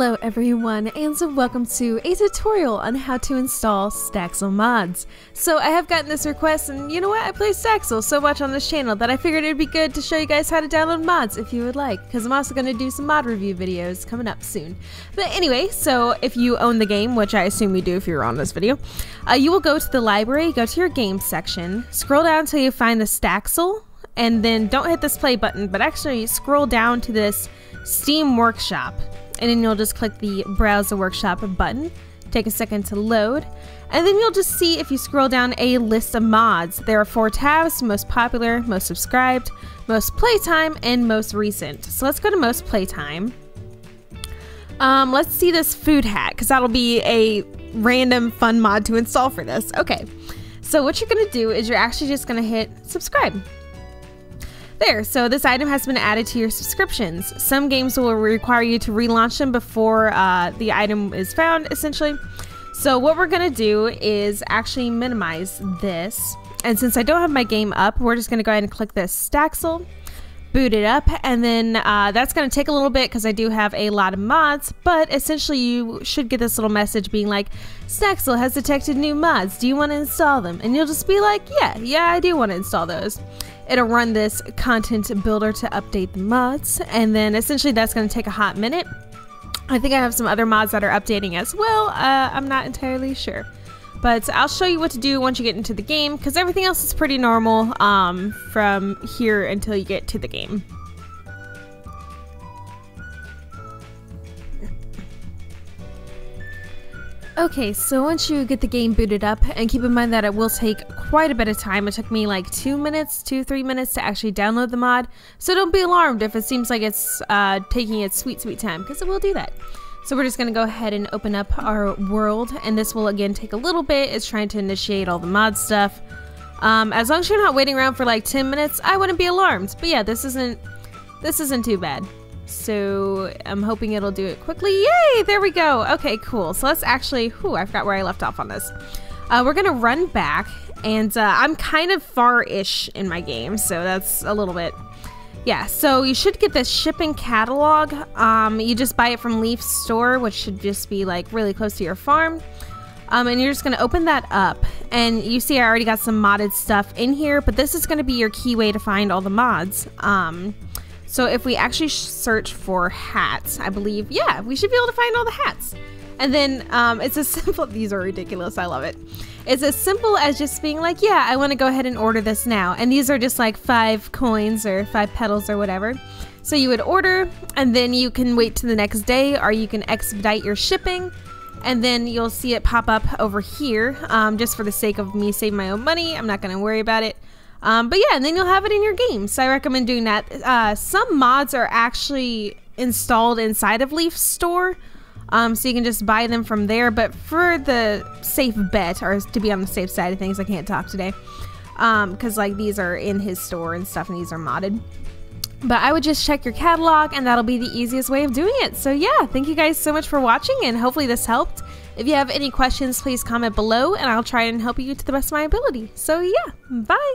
Hello everyone and so welcome to a tutorial on how to install Staxel mods. So I have gotten this request and you know what, I play Staxel so much on this channel that I figured it'd be good to show you guys how to download mods if you would like because I'm also going to do some mod review videos coming up soon. But anyway, so if you own the game, which I assume you do if you're on this video, uh, you will go to the library, go to your game section, scroll down until you find the Staxel and then don't hit this play button but actually scroll down to this Steam Workshop and then you'll just click the Browse the Workshop button. Take a second to load, and then you'll just see if you scroll down a list of mods. There are four tabs most popular, most subscribed, most playtime, and most recent. So let's go to most playtime. Um, let's see this food hat because that'll be a random fun mod to install for this. Okay, so what you're gonna do is you're actually just gonna hit subscribe. There, so this item has been added to your subscriptions. Some games will require you to relaunch them before uh, the item is found, essentially. So what we're gonna do is actually minimize this. And since I don't have my game up, we're just gonna go ahead and click this Staxel, boot it up, and then uh, that's gonna take a little bit because I do have a lot of mods, but essentially you should get this little message being like, Staxel has detected new mods, do you wanna install them? And you'll just be like, yeah, yeah, I do wanna install those it'll run this content builder to update the mods, and then essentially that's going to take a hot minute. I think I have some other mods that are updating as well. Uh, I'm not entirely sure. But I'll show you what to do once you get into the game, because everything else is pretty normal um, from here until you get to the game. Okay, so once you get the game booted up, and keep in mind that it will take quite a bit of time, it took me like two minutes, two, three minutes to actually download the mod, so don't be alarmed if it seems like it's uh, taking its sweet, sweet time, because it will do that. So we're just going to go ahead and open up our world, and this will again take a little bit, it's trying to initiate all the mod stuff. Um, as long as you're not waiting around for like 10 minutes, I wouldn't be alarmed, but yeah, this isn't, this isn't too bad. So I'm hoping it'll do it quickly. Yay! There we go. Okay, cool. So let's actually, whew, I forgot where I left off on this. Uh, we're gonna run back and uh, I'm kind of far-ish in my game, so that's a little bit yeah, so you should get this shipping catalog. Um, you just buy it from Leaf Store, which should just be like really close to your farm. Um, and you're just going to open that up. And you see I already got some modded stuff in here, but this is going to be your key way to find all the mods. Um, so if we actually search for hats, I believe, yeah, we should be able to find all the hats. And then um, it's as simple, these are ridiculous, I love it. It's as simple as just being like, yeah, I want to go ahead and order this now. And these are just like five coins or five petals or whatever. So you would order and then you can wait to the next day or you can expedite your shipping and then you'll see it pop up over here um, just for the sake of me saving my own money. I'm not going to worry about it. Um, but yeah, and then you'll have it in your game. So I recommend doing that. Uh, some mods are actually installed inside of Leaf Store. Um, so you can just buy them from there. But for the safe bet, or to be on the safe side of things, I can't talk today. Because um, like these are in his store and stuff, and these are modded. But I would just check your catalog, and that'll be the easiest way of doing it. So yeah, thank you guys so much for watching, and hopefully this helped. If you have any questions, please comment below, and I'll try and help you to the best of my ability. So yeah, bye!